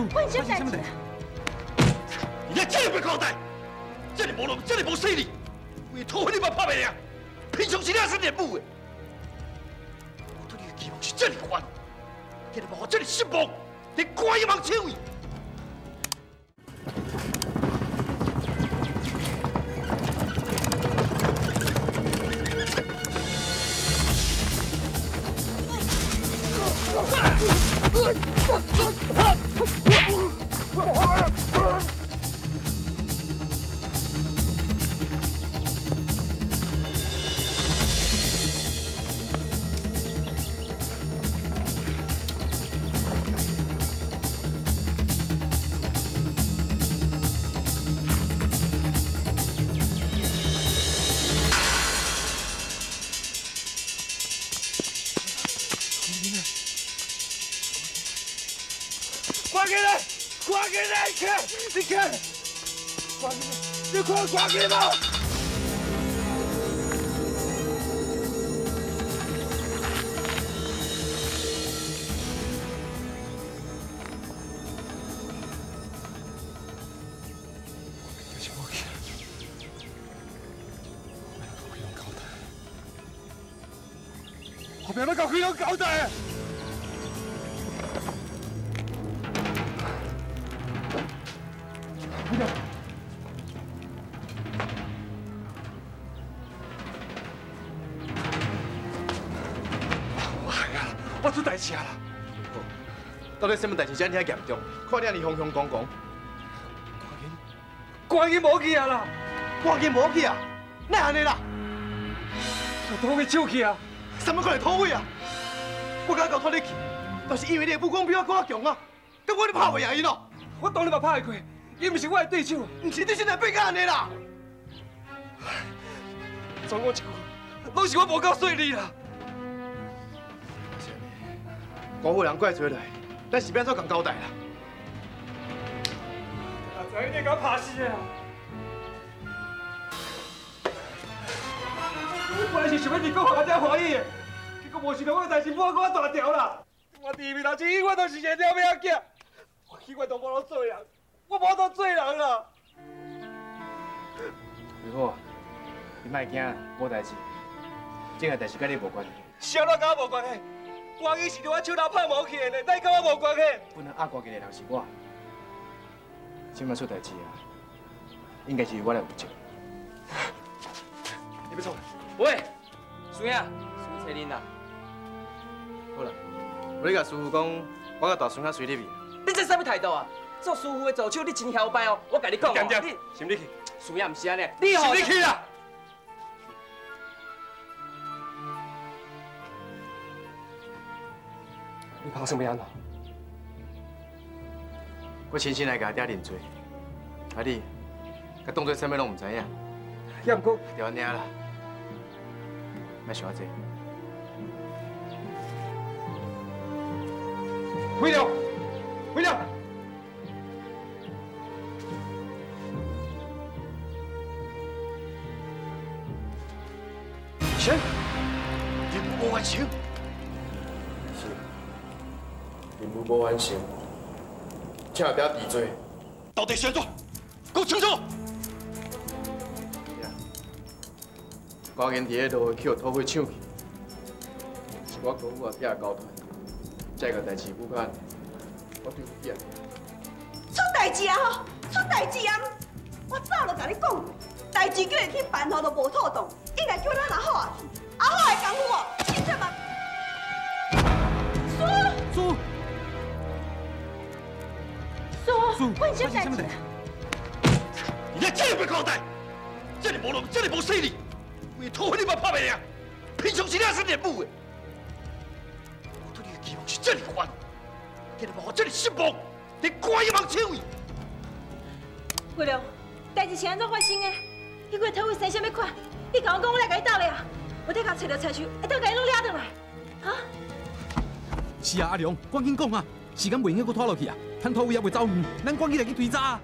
问什么代志？你这这么交代，这里无路，这里无势力，为讨回你把拍袂赢，平常时你也是练武的。我对你的期望是这里宽，今日把我这里失望，你怪一帮臭味。快起来！快起来！看，你看，快起来！你快快起来！后边都搞开有交代。我出代志啊啦！到底什么代志这么严重？看你你雄雄讲讲。关键无去啊啦！关键无去啊？哪安尼啦？土匪手去啊！什么可能土匪啊？我敢交托你去，就是因为你的武功比我更强啊！咁我你拍袂赢伊咯？我当然嘛拍会过，伊不是我的对手。不是你现在变到安尼啦？总共一句，拢是我无够细腻啦！辜负人怪罪来，咱是变做共交代啦。啊，这一定敢拍死啊！我本来是想要你讲我才欢喜的，结果无想到我的代志抹我大条啦！我第二面头前永远都是一个了命仔，我永远都无当做人，我无当做人啦！如果你莫惊，无代志，这个代志跟你无关系。啥都跟我无关系，关键是对我手头拍无起的呢，但跟我无关系。不能压关键的人是我，今摆出代志啊，应该是我来负责。你别走！喂，孙爷，孙彩玲啊，好啦，我你甲师傅讲，我甲大孙仔随你面。你这什么态度啊？做师傅的助手，你真嚣摆哦！我甲你讲哦，干爹，你心你去，孙爷唔是安尼，你好，心你去啦！你怕什么样呢？我亲身来甲爹认罪，阿你，甲当作啥物拢唔知影，也唔过，就安尼啦，莫想遐济。回了，回了。钱，任务无完任务无完成，请不要治罪。到底是安怎？讲清楚！高原伫咧路去互土匪抢去，是我辜负阿爹交代，这个代志不干，我对不起啊。出代志啊吼！出代志啊！我早就甲你讲，代志叫人去办好都无妥当，应该叫咱阿好啊去，阿好的功夫哦，现在嘛，叔，叔，问什么代志？你这这么交代，这里无路，这里无势力，为拖回你把拍袂赢，平常时你也是练武的。我对你的期望是这里宽，今日把我这里失望，你怪一帮臭味。月亮，代志是安怎发生的？迄个土匪生什么款？你甲我讲，我来甲你斗咧啊！我得甲找到财主，会当甲伊拢抓倒来。啊？是啊，阿良，赶紧讲啊！时间袂用阁拖落去啊！趁土也袂走远，咱赶紧来去追查！